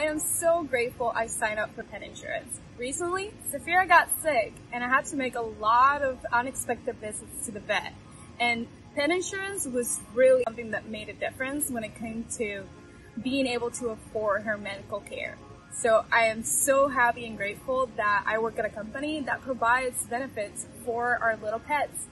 I am so grateful I signed up for pet insurance. Recently, Safira got sick and I had to make a lot of unexpected visits to the vet. And pet insurance was really something that made a difference when it came to being able to afford her medical care. So I am so happy and grateful that I work at a company that provides benefits for our little pets.